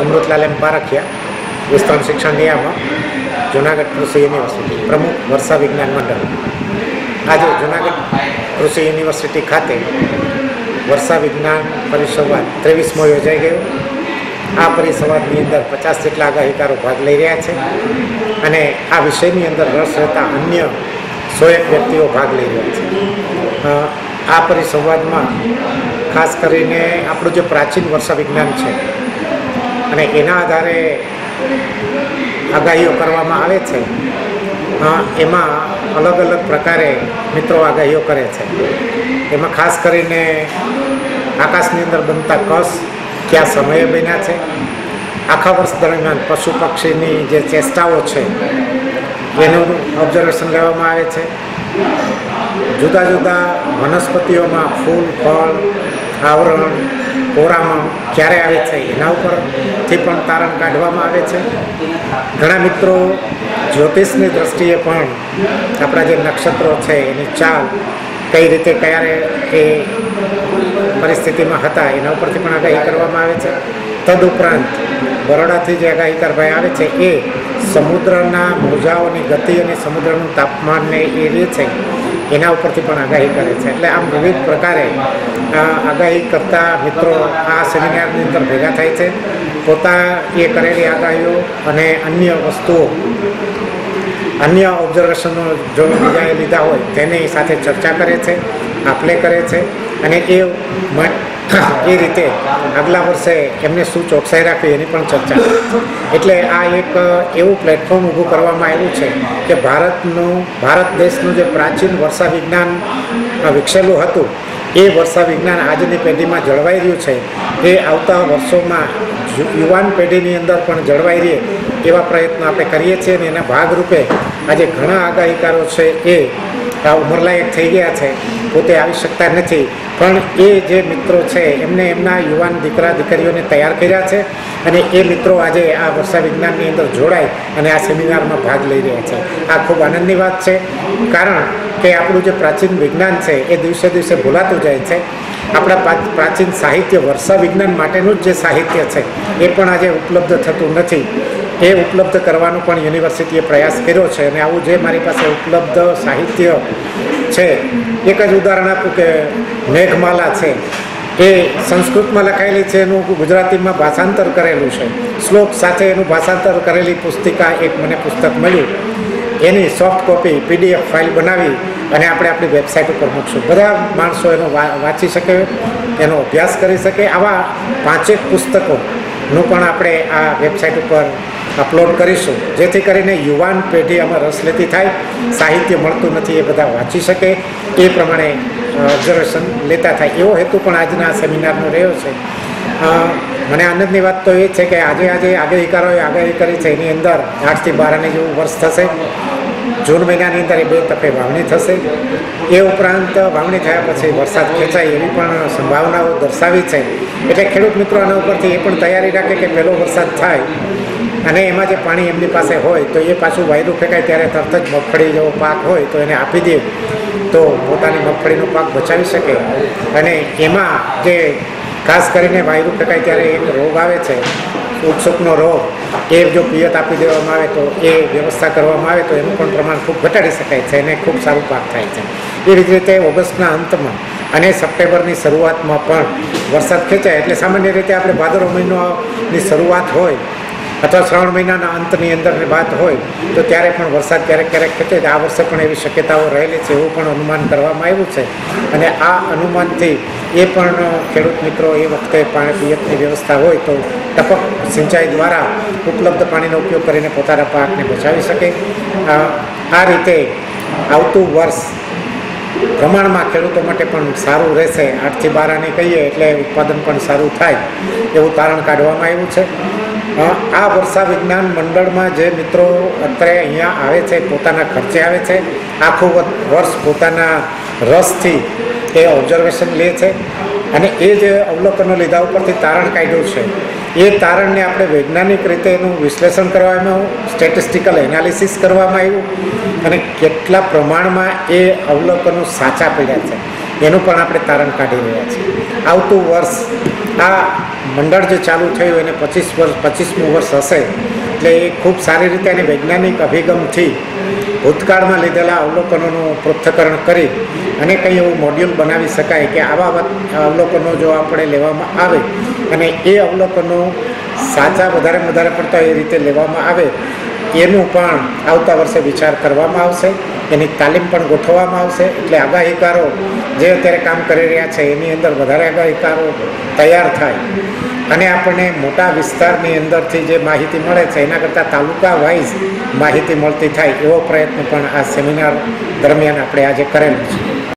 અમૃતલાલ એમ પારખિયા, વિસ્તરણ શિક્ષણ નિયામક, જુનાગઢ કૃષિ યુનિવર્સિટી, પ્રમુખ વર્ષા વિજ્ઞાન મંડળ. આજે જુનાગઢ કૃષિ યુનિવર્સિટી ખાતે વર્ષા વિજ્ઞાન પરિસંવાદ ત્રેવીસમો યોજાઈ ગયો. આ પરિસંવાદની અંદર પચાસ જેટલા આગાહીકારો ભાગ લઈ રહ્યા છે અને આ વિષયની અંદર રસ રહેતા અન્ય સો એક વ્યક્તિઓ ભાગ લઈ રહ્યા છે. આ પરિસંવાદમાં ખાસ કરીને આપણું જે પ્રાચીન વર્ષા વિજ્ઞાન છે અને એના આધારે આગાહીઓ કરવામાં આવે છે. એમાં અલગ અલગ પ્રકારે મિત્રો આગાહીઓ કરે છે. એમાં ખાસ કરીને આકાશની અંદર બનતા કસ કયા સમયે બન્યા છે? આખા વર્ષ દરમિયાન પશુ પક્ષીની જે ચેષ્ટાઓ છે, એનું ઓબ્ઝર્વેશન લેવામાં આવે છે. જુદા જુદા વનસ્પતિઓમાં ફૂલ, ફળ આવરણ કોરામાં ક્યારે આવે છે એના ઉપરથી પણ તારણ કાઢવામાં આવે છે. ઘણા મિત્રો જ્યોતિષની દ્રષ્ટિએ પણ આપણા જે નક્ષત્રો છે, એની ચાલ કઈ રીતે, ક્યારે, એ પરિસ્થિતિમાં હતા, એના ઉપરથી પણ આગાહી કરવામાં આવે છે. તદુપરાંત બરોડાથી જે આગાહીકાર ભાઈ આવે છે એ સમુદ્રના મોજાઓની ગતિ અને સમુદ્રનું તાપમાનને એ રે છે. એના ઉપરથી પણ આગાહી કરે છે. એટલે આમ વિવિધ પ્રકારે આગાહી કરતા મિત્રો આ સેમિનારની અંદર ભેગા થાય છે. પોતા એ કરેલી આગાહીઓ અને અન્ય વસ્તુઓ, અન્ય ઓબ્ઝર્વેશનો જો બીજાએ લીધા હોય, તેની સાથે ચર્ચા કરે છે, આપલે કરે છે અને એ એ રીતે આગલા વર્ષે એમને શું ચોકસાઈ રાખવી એની પણ ચર્ચા. એટલે આ એક એવું પ્લેટફોર્મ ઊભું કરવામાં આવ્યું છે કે ભારતનું, ભારત દેશનું જે પ્રાચીન વર્ષા વિજ્ઞાન વિકસેલું હતું, એ વર્ષા વિજ્ઞાન આજની પેઢીમાં જળવાઈ રહ્યું છે. એ આવતા વર્ષોમાં યુવાન પેઢીની અંદર પણ જળવાઈ રહે એવા પ્રયત્નો આપણે કરીએ છીએ અને એના ભાગરૂપે આજે ઘણા આગાહીકારો છે એ ઉંમરલાયક થઈ ગયા છે, પોતે આવી શકતા નથી. પણ એ જે મિત્રો છે, એમને એમના યુવાન દીકરા, દીકરીઓને તૈયાર કર્યા છે અને એ મિત્રો આજે આ વર્ષા વિજ્ઞાનની અંદર જોડાય અને આ સેમિનારમાં ભાગ લઈ રહ્યા છે. આ ખૂબ આનંદની વાત છે, કારણ કે આપણું જે પ્રાચીન વિજ્ઞાન છે, એ દિવસે દિવસે ભૂલાતું જાય છે. આપણા પ્રાચીન સાહિત્ય વર્ષા વિજ્ઞાન માટેનું જ જે સાહિત્ય છે, એ પણ આજે ઉપલબ્ધ થતું નથી. એ ઉપલબ્ધ કરવાનો પણ યુનિવર્સિટીએ પ્રયાસ કર્યો છે અને આવું જે મારી પાસે ઉપલબ્ધ સાહિત્ય છે, એક જ ઉદાહરણ આપું કે મેઘમાલા છે. એ સંસ્કૃતમાં લખાયેલી છે, એનું ગુજરાતીમાં ભાષાંતર કરેલું છે. શ્લોક સાથે એનું ભાષાંતર કરેલી પુસ્તિકા એક મને પુસ્તક મળ્યું. એની સોફ્ટ કોપી પીડીએફ ફાઇલ બનાવી અને આપણે આપણી વેબસાઇટ ઉપર મૂકશું. બધા માણસો એનો વાંચી શકે, એનો અભ્યાસ કરી શકે. આવા પાંચેક પુસ્તકોનું પણ આપણે આ વેબસાઇટ ઉપર અપલોડ કરીશું. જેથી કરીને યુવાન પેઢી આમાં રસ લેતી થાય. સાહિત્ય મળતું નથી એ બધા વાંચી શકે. એ પ્રમાણે ઓબ્ઝર્વેશન લેતા થાય. એવો હેતુ પણ આજના સેમિનારનો રહ્યો છે. મને આનંદની વાત તો એ છે કે આજે આજે આગાહીકારોએ આગાહી કરી છે. એની અંદર આઠથી બાર અને જેવું વર્ષ થશે. જૂન મહિનાની અંદર એ બે તપે વાવણી થશે. એ ઉપરાંત વાવણી થયા પછી વરસાદ ખેંચાય એવી પણ સંભાવનાઓ દર્શાવી છે. એટલે ખેડૂત મિત્રો આના ઉપરથી એ પણ તૈયારી રાખે કે પહેલો વરસાદ થાય અને એમાં જે પાણી એમની પાસે હોય, તો એ પાછું વાયરું ફેંકાય ત્યારે તરત જ મગફળી જેવો પાક હોય તો એને આપી દે. તો પોતાની મગફળીનો પાક બચાવી શકે. અને એમાં જે ખાસ કરીને વાયરું ફેંકાય ત્યારે એક રોગ આવે છે, ઉત્સુકનો રોગ. એ જો પિયત આપી દેવામાં આવે તો, એ વ્યવસ્થા કરવામાં આવે તો એનું પણ પ્રમાણ ખૂબ ઘટાડી શકાય છે અને ખૂબ સારું પાક થાય છે. એવી રીતે ઓગસ્ટના અંતમાં અને સપ્ટેમ્બરની શરૂઆતમાં પણ વરસાદ ખેંચાય. એટલે સામાન્ય રીતે આપણે ભાદરવો મહિનોની શરૂઆત હોય અથવા શ્રાવણ મહિનાના અંતની અંદરની વાત હોય, તો ત્યારે પણ વરસાદ ક્યારેક ક્યારેક થશે આ વર્ષે પણ એવી શક્યતાઓ રહેલી છે એવું પણ અનુમાન કરવામાં આવ્યું છે. અને આ અનુમાનથી એ પણ ખેડૂત મિત્રો એ વખતે પાણી પિયતની વ્યવસ્થા હોય તો ટપક સિંચાઈ દ્વારા ઉપલબ્ધ પાણીનો ઉપયોગ કરીને પોતાના પાકને બચાવી શકે. આ રીતે આવતું વર્ષ પ્રમાણમાં ખેડૂતો માટે પણ સારું રહેશે. આઠથી બાર આને કહીએ એટલે ઉત્પાદન પણ સારું થાય એવું તારણ કાઢવામાં આવ્યું છે. આ વર્ષા વિજ્ઞાન મંડળમાં જે મિત્રો અત્યારે અહીંયા આવે છે, પોતાના ખર્ચે આવે છે, આખું વર્ષ પોતાના રસથી એ ઓબ્ઝર્વેશન લે છે. અને એ જે અવલોકનો લીધા ઉપરથી તારણ કાઢ્યું છે. એ તારણને આપણે વૈજ્ઞાનિક રીતે એનું વિશ્લેષણ કરવામાં આવ્યું સ્ટેટિસ્ટિકલ એનાલિસિસ કરવામાં આવ્યું અને કેટલા પ્રમાણમાં એ અવલોકનો સાચા પડ્યા છે. એનું પણ આપણે તારણ કાઢી રહ્યા છીએ. આવતું વર્ષ, આ મંડળ જે ચાલુ થયું એને પચીસ વર્ષ, પચીસમું વર્ષ હશે. એટલે એ ખૂબ સારી રીતે એને વૈજ્ઞાનિક અભિગમથી ભૂતકાળમાં લીધેલા અવલોકનોનું પૃથ્થકરણ કરી અને કંઈ એવું મોડ્યુલ બનાવી શકાય કે આવા અવલોકનો જો આપણે લેવામાં આવે અને એ અવલોકનો સાચા વધારે વધારે પડતા એ રીતે લેવામાં આવે, એનું પણ આવતા વર્ષે વિચાર કરવામાં આવશે, એની તાલીમ પણ ગોઠવવામાં આવશે. એટલે આગાહીકારો જે અત્યારે કામ કરી રહ્યા છે, એની અંદર વધારે આગાહીકારો તૈયાર થાય. અને આપણને મોટા વિસ્તારની અંદરથી જે માહિતી મળે છે, એના કરતાં તાલુકા વાઇઝ માહિતી મળતી થાય એવો પ્રયત્ન પણ આ સેમિનાર દરમિયાન આપણે આજે કરેલો છે.